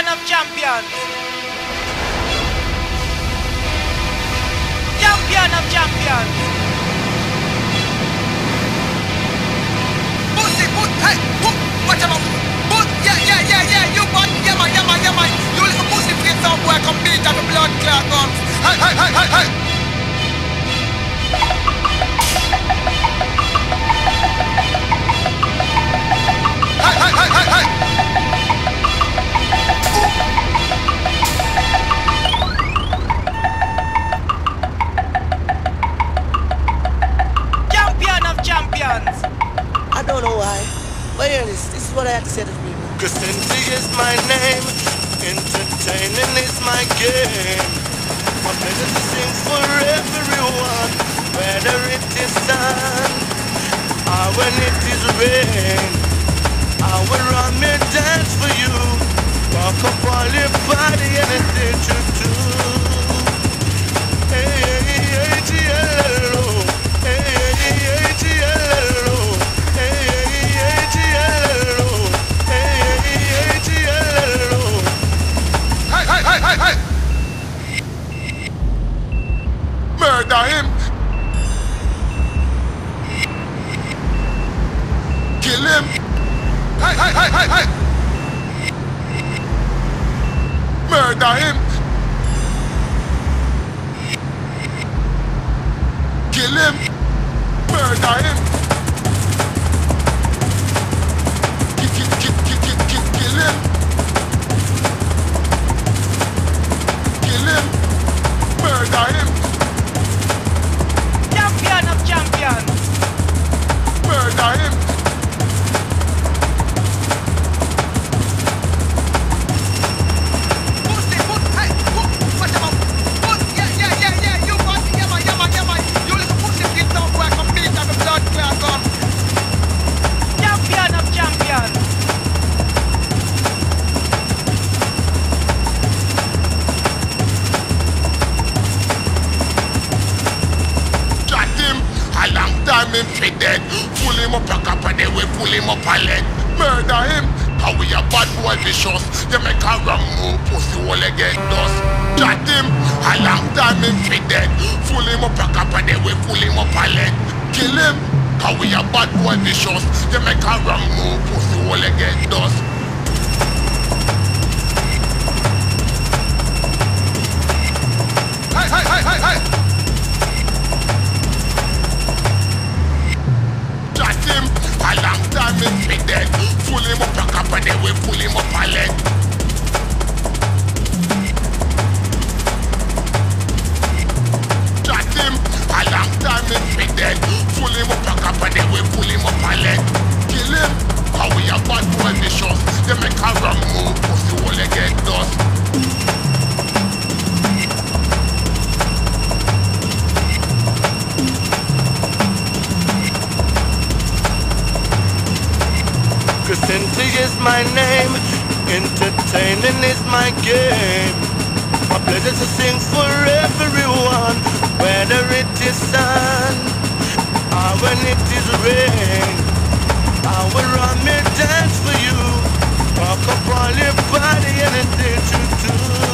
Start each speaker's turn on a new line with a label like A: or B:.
A: Champion of champions. Champion of champions.
B: Pussy, put, hey, put, watch out. Put, yeah, yeah, yeah, yeah, you man, yeah man, yeah man, yeah man. You little pussy face out boy, come beat at the blood clot guns. Hey, hey, hey, hey. Hey,
C: my game. My pleasure to sing for everyone, whether it is sun or when it is rain. I will run me dance for you, walk up all your body, anything to do. Hey, hey, hey,
B: Kill him! Murder him! Him fi dead. Pull him up a cup and then we pull him up a leg. Murder him, how we a bad boy vicious. You make a wrong move, pussy hole again dust. Got him, a long time him fi dead. Pull him up a cup and then we pull him up a leg. Kill him, how we a bad boy vicious. You make a wrong move, pussy hole again dust.
C: name. A pleasure to sing for everyone, whether it is sun or when it is rain. I will run me dance for you, rock up all your body, anything to do.